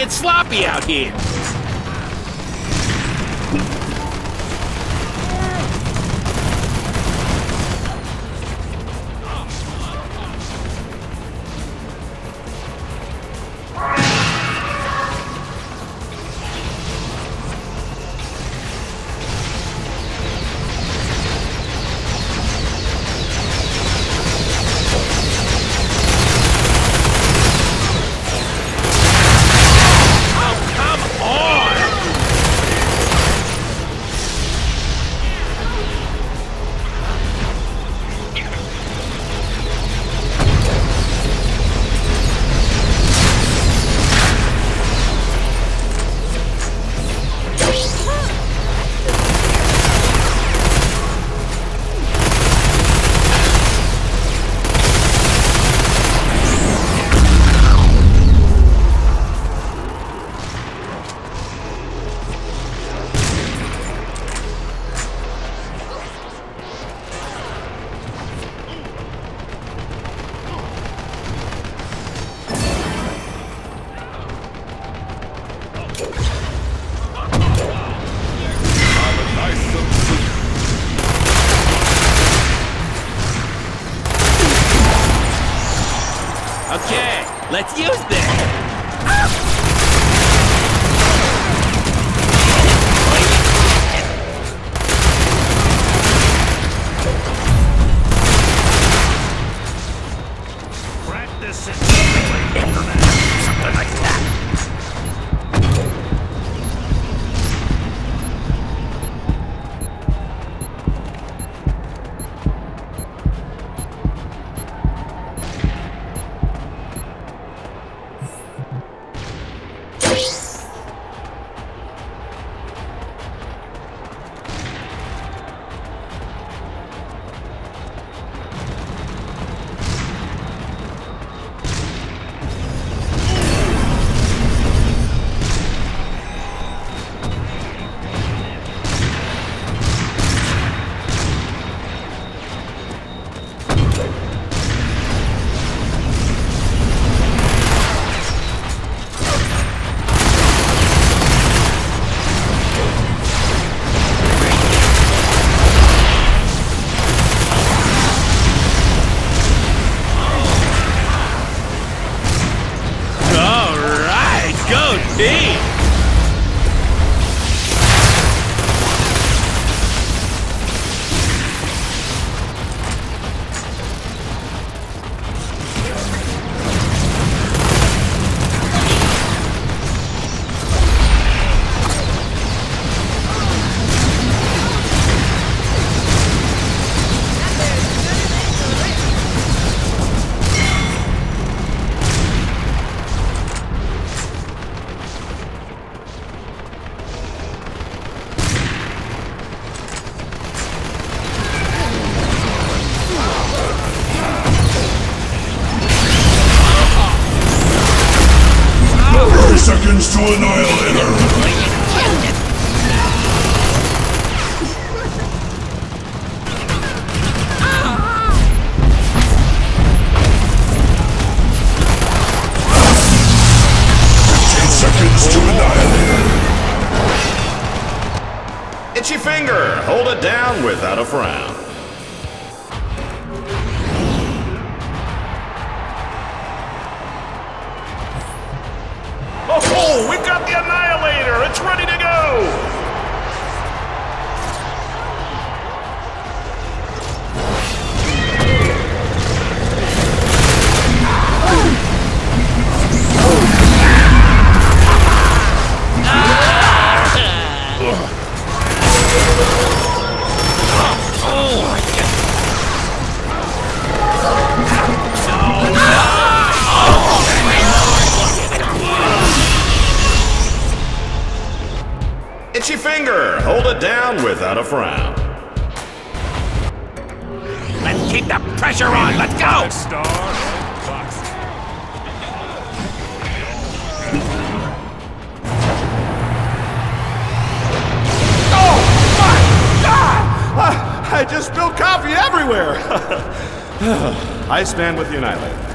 get sloppy out here. The Annihilator! It's ready to go! Down without a frown. Let's keep the pressure on. Let's go. Oh, Star. Ah, I just spilled coffee everywhere. Iceman with the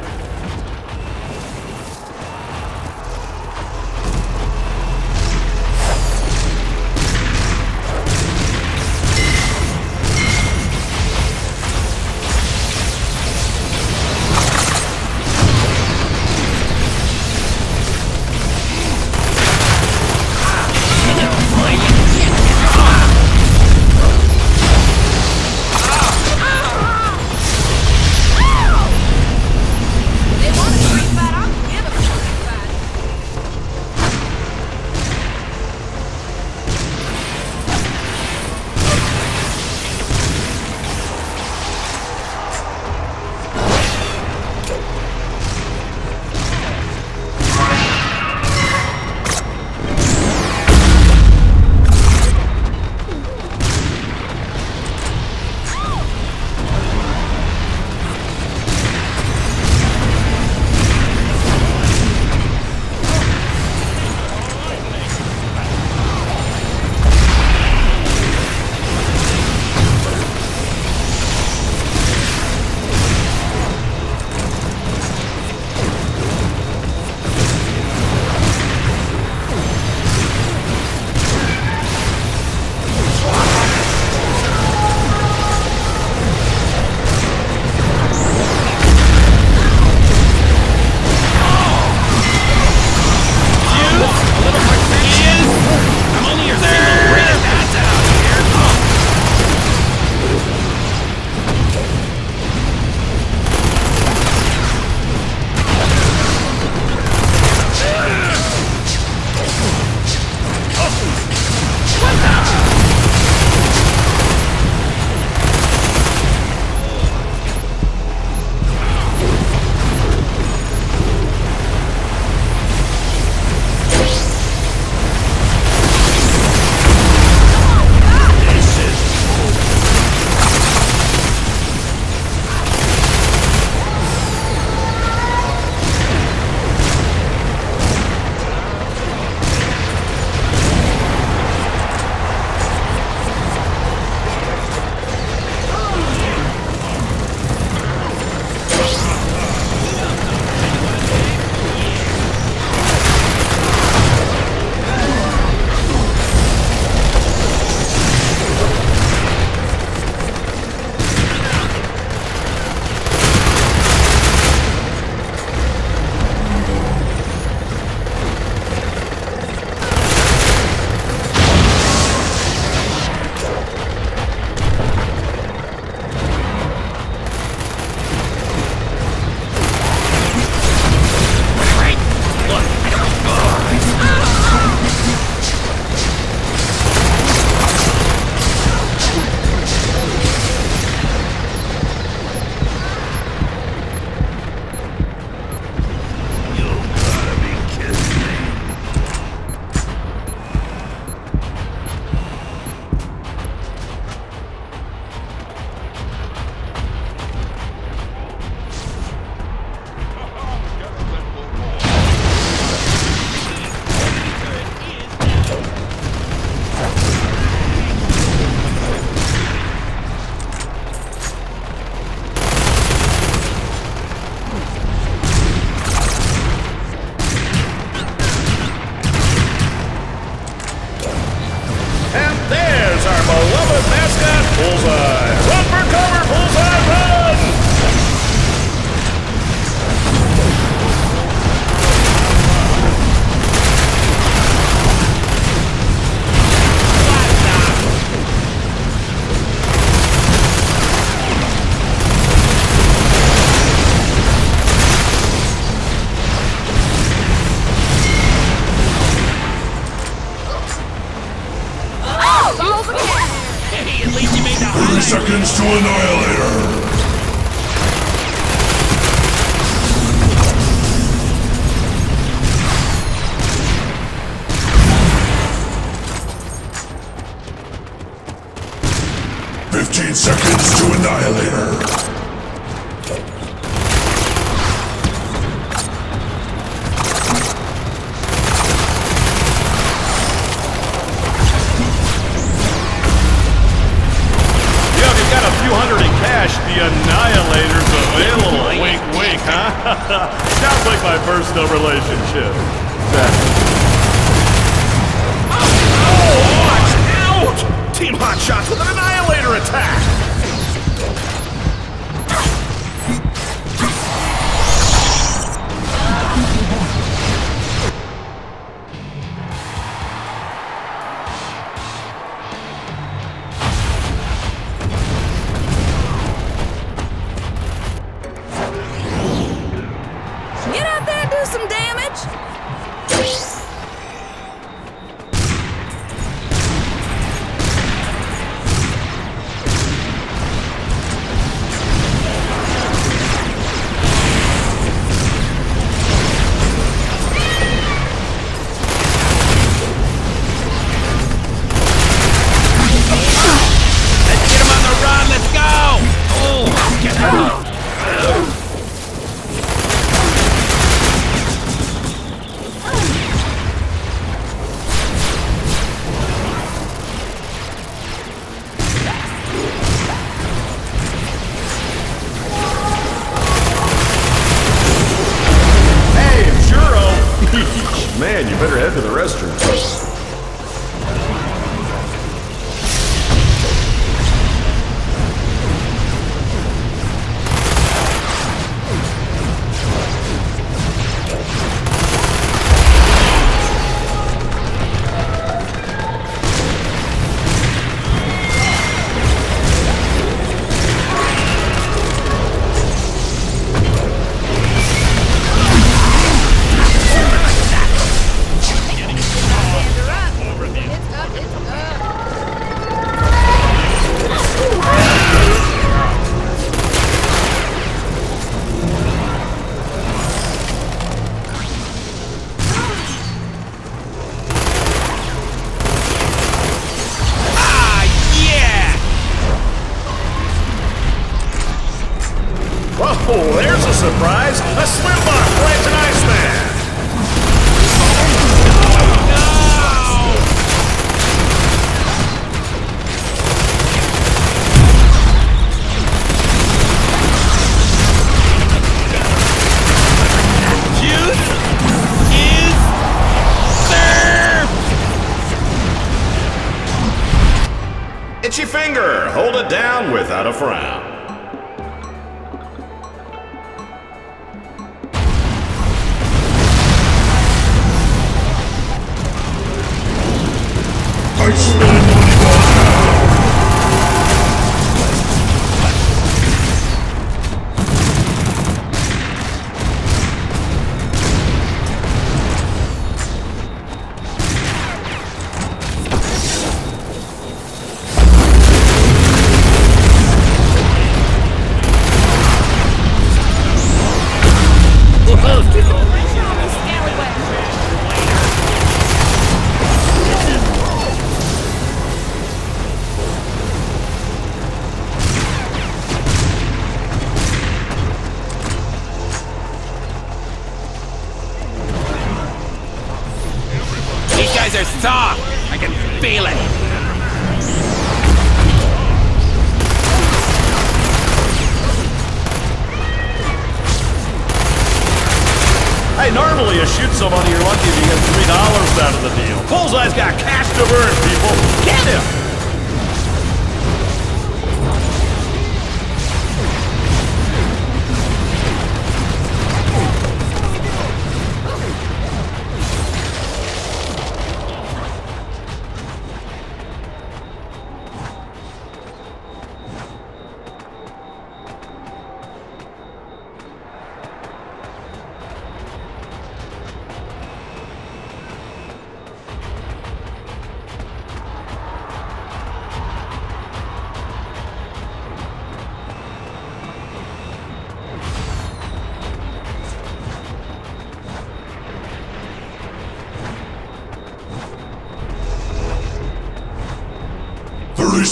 it down without a frown.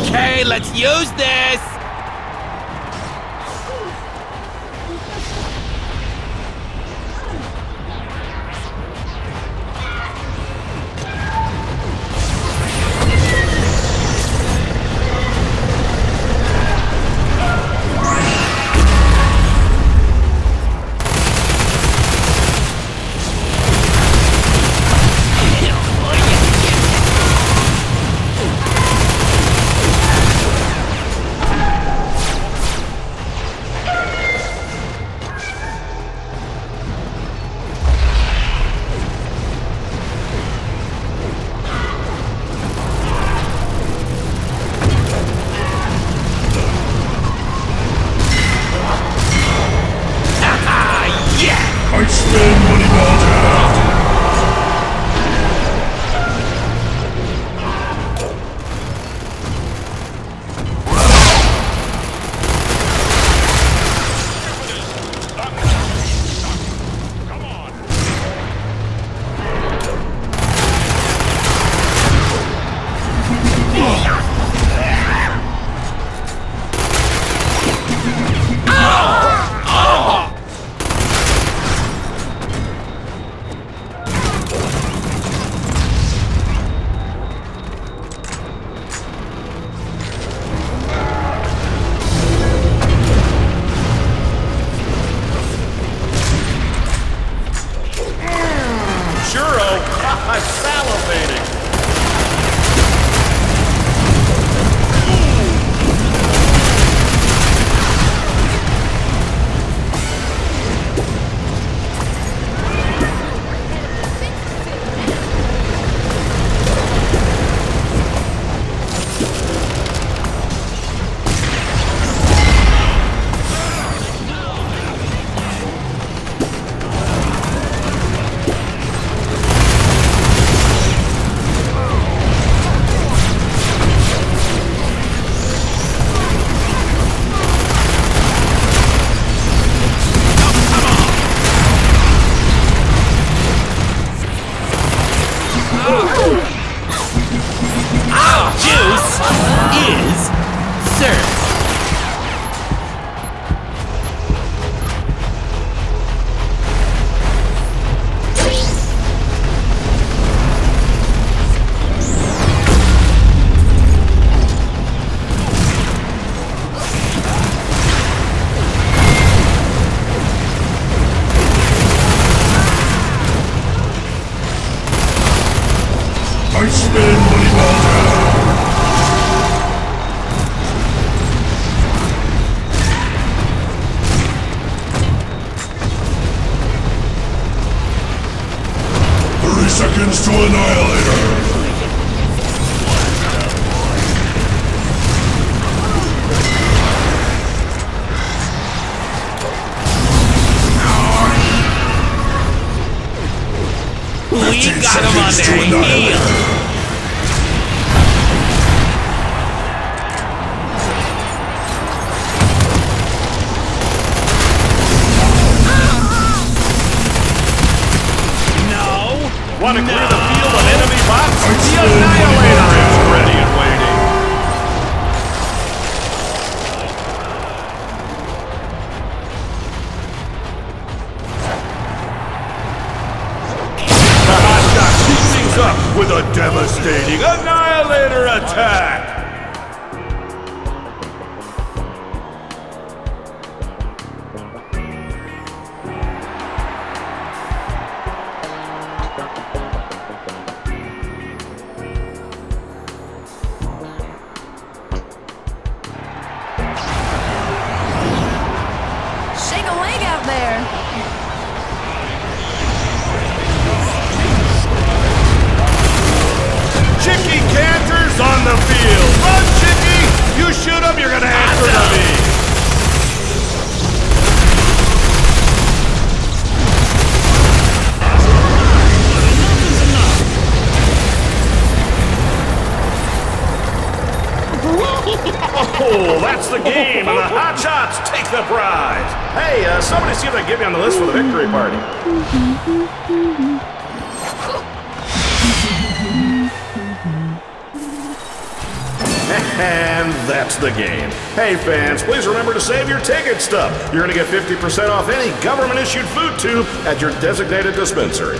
Okay, let's use this! He 15 got him on seconds to their annihilate. heel. No. Want to clear no. Out there. Chicky Cantor's on the field. Run, Chicky! You shoot him, you're gonna answer to me. Oh, that's the game, and the Hot Shots take the prize. Hey, uh, somebody see if they can get me on the list for the victory party. And that's the game. Hey fans, please remember to save your ticket stub. You're going to get 50% off any government issued food tube at your designated dispensary.